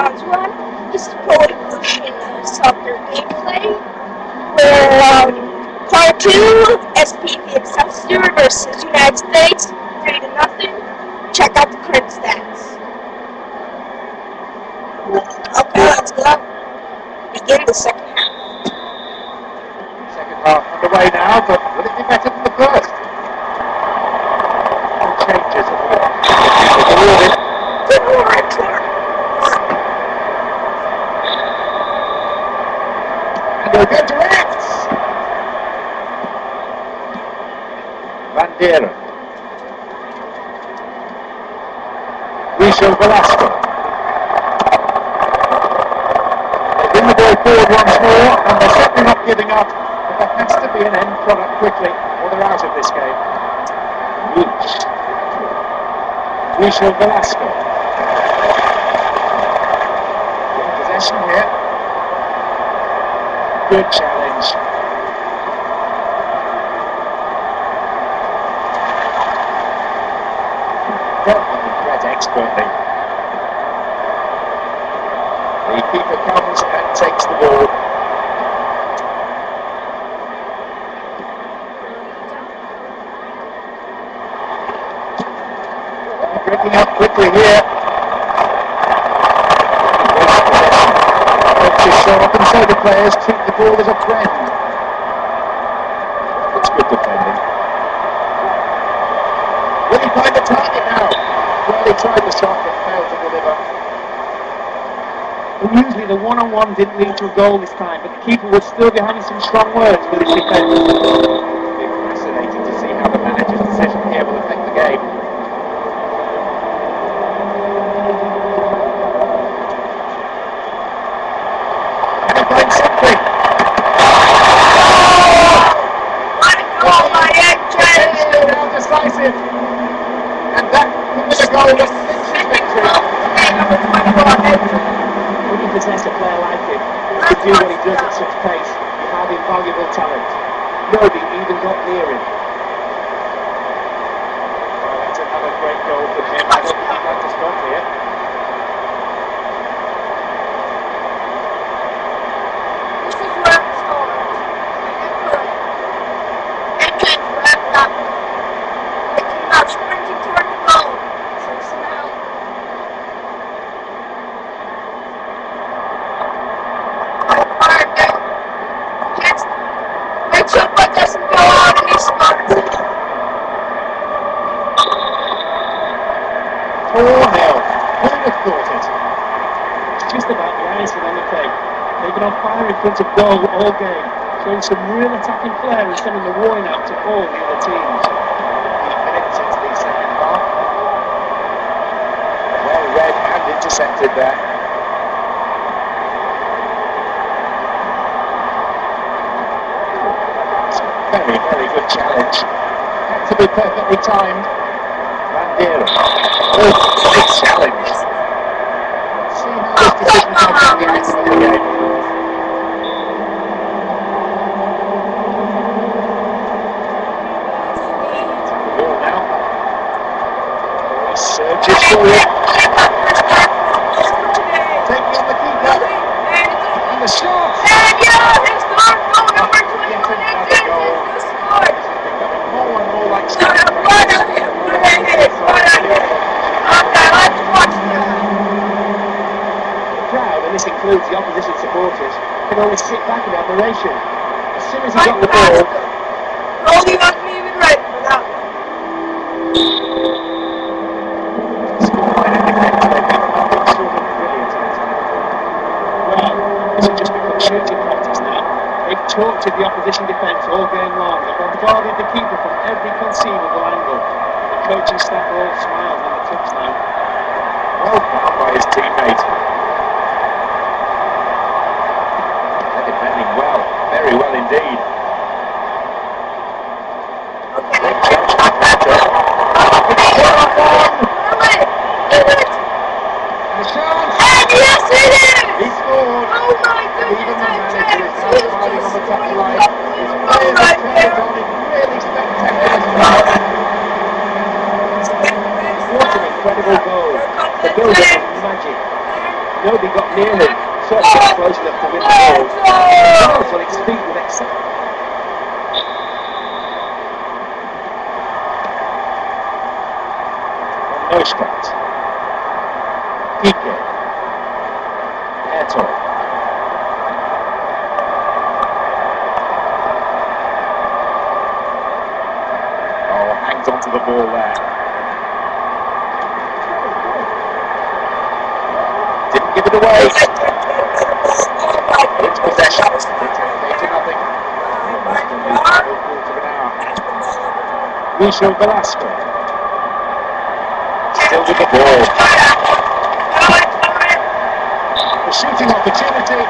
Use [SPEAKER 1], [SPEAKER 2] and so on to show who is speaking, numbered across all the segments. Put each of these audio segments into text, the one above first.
[SPEAKER 1] This is Pro Evolution uh, Soccer gameplay, where um, Part 2, SBV Excelsior versus United States, 3 to nothing. Check out the current stats. Okay, let's go. Begin the second half.
[SPEAKER 2] Second half underway now, but will it be better than the first? No changes at all.
[SPEAKER 1] Good work, Clark.
[SPEAKER 2] And they'll go direct! Bandera. Michel Velasco. In the ball forward once more, and they're certainly not giving up. But there has to be an end product quickly, or they're out of this game. Michel Velasco. Possession here. Good challenge. The threat expertly. The keeper comes and takes the ball. Breaking up quickly here. Yes, possession. Coaches show up and so the players treat the ball as a friend. It's good defending. Will he find the target now? Well, he tried the shot but failed to deliver.
[SPEAKER 3] Unusually, the one-on-one didn't lead to a goal this time, but the keeper would still be having some strong words with his defenders.
[SPEAKER 2] It'll be fascinating to see how the manager's decision here will affect the game. Can he find something?
[SPEAKER 1] What a goal by
[SPEAKER 2] Potentially
[SPEAKER 1] Edgerton!
[SPEAKER 2] now decisive. And that could be the goal that clinches victory.
[SPEAKER 3] When you possess a player like him, who can do what he does at such pace, you have invaluable talent. Nobody even got near him.
[SPEAKER 2] Well, that's another great goal for him. I don't think he'd like to stop here.
[SPEAKER 1] This is where it starts. Edgerton wrapped up. Making out sprinting toward the goal. Six and out. Oh, Carter. Gets. Makes sure it doesn't go out and he scores.
[SPEAKER 2] 4 0. Who would
[SPEAKER 3] It's just about the eyes for them to play. They've been on fire in front of goal all game, showing some real attacking flair and sending the warning out to all the other teams.
[SPEAKER 2] Eight minutes into the second half. Well read and intercepted there. Very, very good challenge. Had to be perfectly timed. Van Bandera. Oh, great challenge. How this decision can affect the outcome of the game. The ball now. He surges forward, taking on the keeper. And the shot! This is becoming more and more like
[SPEAKER 3] The includes the opposition supporters, can only sit back in admiration. As soon as he got the ball,
[SPEAKER 1] Goldie wasn't even ready for that one.
[SPEAKER 2] scoreline they've been nothing short of brilliant in attack.
[SPEAKER 3] well, this has just become shooting practice now. They've tortured the opposition defence all game long and bombarded the keeper from every conceivable angle. The coaching staff all smiles on the tips now.
[SPEAKER 2] Well found by his teammate. They're defending well, very well indeed.
[SPEAKER 1] Okay.
[SPEAKER 2] Big chance for Patrick. It's one on one.
[SPEAKER 1] Do it!
[SPEAKER 2] The chance.
[SPEAKER 1] And yes, it is!
[SPEAKER 2] He scored.
[SPEAKER 1] Oh my
[SPEAKER 2] And the the
[SPEAKER 1] goal.
[SPEAKER 2] What an incredible goal.
[SPEAKER 3] The build-up of magic.
[SPEAKER 2] Nobody got near him. Certainly got close enough to win the ball. Charles on its excitement. Neustadt. Pique. Eto. Hangs the ball there. Didn't give it away. It's possession. It's eight to nothing. Quarter of an hour. Lucio Velasco. Still with the ball. A shooting opportunity.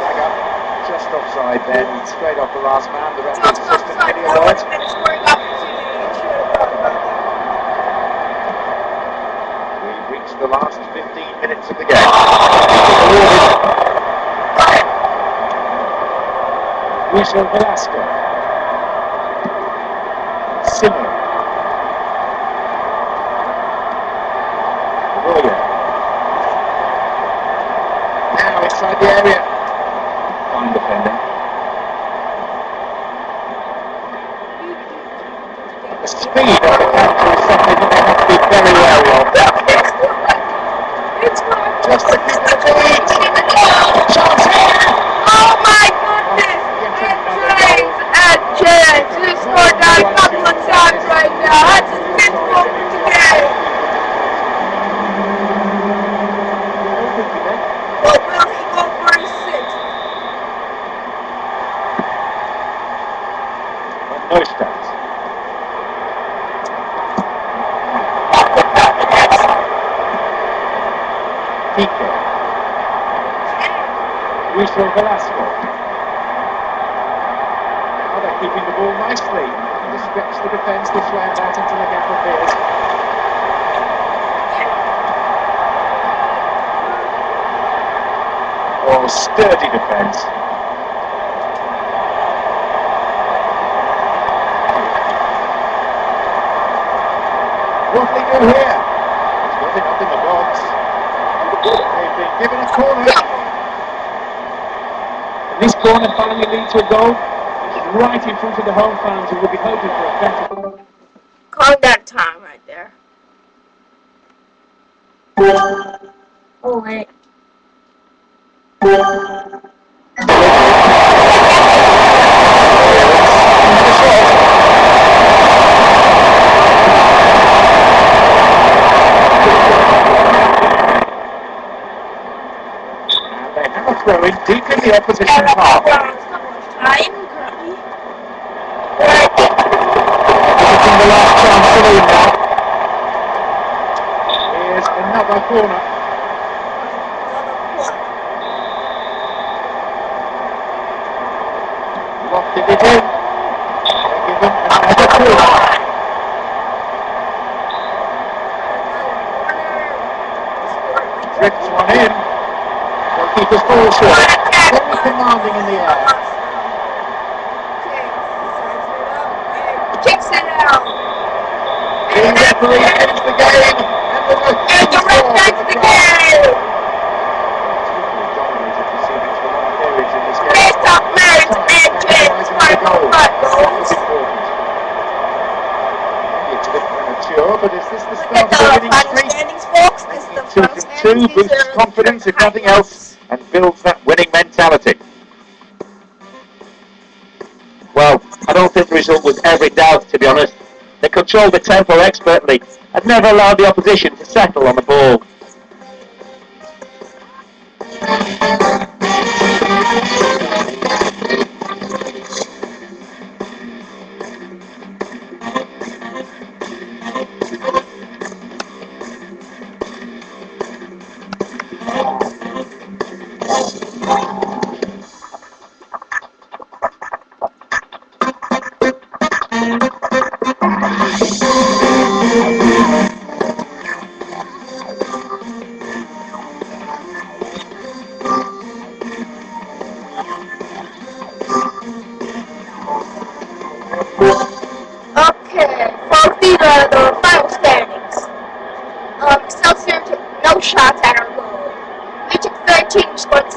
[SPEAKER 2] Flag up. Just offside then. Straight off the last man. The referee's assistant Kenny Lloyd. We've reached the last 15 minutes of the game. Lucio Velasco. Simon. William. Now inside the area. Fine defending. The speed of the counter is something that have to be very wary of. Just to keep the lead. Chance here.
[SPEAKER 1] Oh my goodness! And James and James who scored that a couple of times right now. That's his fifth goal for today. But will he go for his sixth?
[SPEAKER 2] Neustadt. Pique. Lucio Velasco. Now they're keeping the ball nicely. Looking to stretch the defence this round out until the gap appears. Oh, sturdy defence. What do they do here? There's nothing up in the box. They've been given a corner. And this corner finally leads to a goal. It's right in front of the home fans who will be hoping for a better.
[SPEAKER 1] Calm that time right there. Oh wait.
[SPEAKER 2] In deep in the opposition half.
[SPEAKER 1] Time currently.
[SPEAKER 2] Getting the last chance saloon now. Here's another corner. Lofted it in. They give them another corner. Short. Very commanding in the air.
[SPEAKER 1] Kicks it out.
[SPEAKER 2] The referee ends the game. And the
[SPEAKER 1] ref the game. Based
[SPEAKER 2] the start of boosts confidence, if nothing else, and builds that winning mentality.
[SPEAKER 4] Well, I don't think the result was every doubt, to be honest. They controlled the tempo expertly and never allowed the opposition to settle on the ball.
[SPEAKER 1] Okay, folks, these are the final standings. Um, Excelsior took no shots team scored